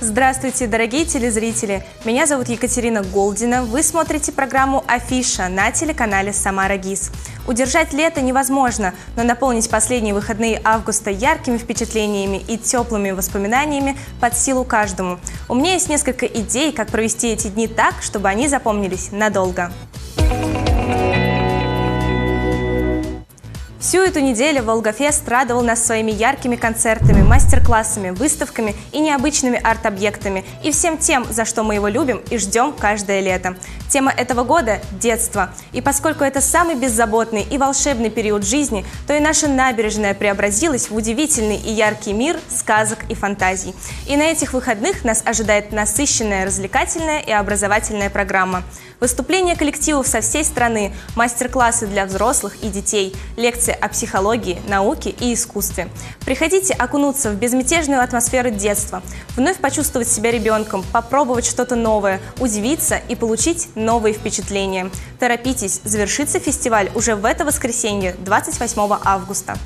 Здравствуйте, дорогие телезрители! Меня зовут Екатерина Голдина. Вы смотрите программу «Афиша» на телеканале «Самара ГИС». Удержать лето невозможно, но наполнить последние выходные августа яркими впечатлениями и теплыми воспоминаниями под силу каждому. У меня есть несколько идей, как провести эти дни так, чтобы они запомнились надолго. Всю эту неделю Волгофест радовал нас своими яркими концертами, мастер-классами, выставками и необычными арт-объектами, и всем тем, за что мы его любим и ждем каждое лето. Тема этого года – детство. И поскольку это самый беззаботный и волшебный период жизни, то и наша набережная преобразилась в удивительный и яркий мир сказок и фантазий. И на этих выходных нас ожидает насыщенная, развлекательная и образовательная программа. Выступления коллективов со всей страны, мастер-классы для взрослых и детей, лекции о психологии, науке и искусстве. Приходите окунуться в безмятежную атмосферу детства, вновь почувствовать себя ребенком, попробовать что-то новое, удивиться и получить новые впечатления. Торопитесь, завершится фестиваль уже в это воскресенье, 28 августа.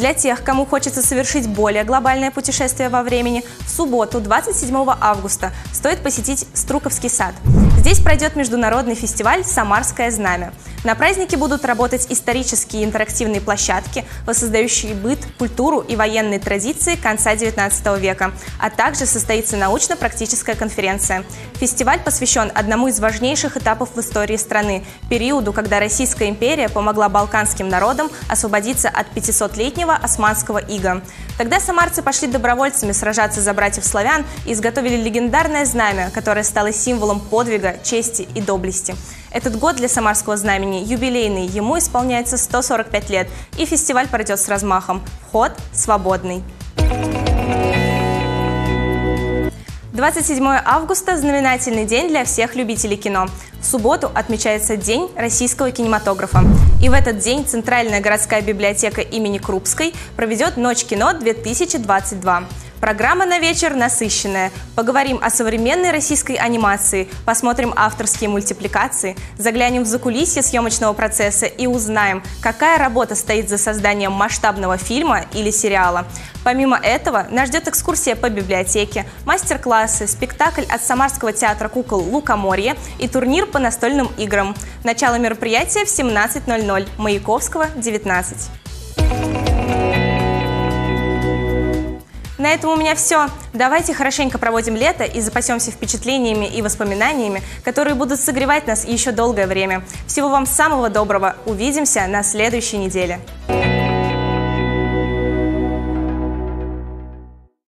Для тех, кому хочется совершить более глобальное путешествие во времени, в субботу, 27 августа, стоит посетить Струковский сад. Здесь пройдет международный фестиваль «Самарское знамя». На празднике будут работать исторические интерактивные площадки, воссоздающие быт, культуру и военные традиции конца XIX века, а также состоится научно-практическая конференция. Фестиваль посвящен одному из важнейших этапов в истории страны – периоду, когда Российская империя помогла балканским народам освободиться от 500-летнего османского ига. Тогда самарцы пошли добровольцами сражаться за братьев славян и изготовили легендарное знамя, которое стало символом подвига, чести и доблести. Этот год для Самарского знамени юбилейный, ему исполняется 145 лет, и фестиваль пройдет с размахом. Вход свободный. 27 августа – знаменательный день для всех любителей кино. В субботу отмечается День российского кинематографа. И в этот день Центральная городская библиотека имени Крупской проведет Ночь кино-2022. Программа на вечер насыщенная. Поговорим о современной российской анимации, посмотрим авторские мультипликации, заглянем в закулисье съемочного процесса и узнаем, какая работа стоит за созданием масштабного фильма или сериала. Помимо этого, нас ждет экскурсия по библиотеке, мастер-классы, спектакль от Самарского театра кукол «Лукоморье» и турнир по настольным играм. Начало мероприятия в 17.00, Маяковского, 19. На этом у меня все. Давайте хорошенько проводим лето и запасемся впечатлениями и воспоминаниями, которые будут согревать нас еще долгое время. Всего вам самого доброго. Увидимся на следующей неделе.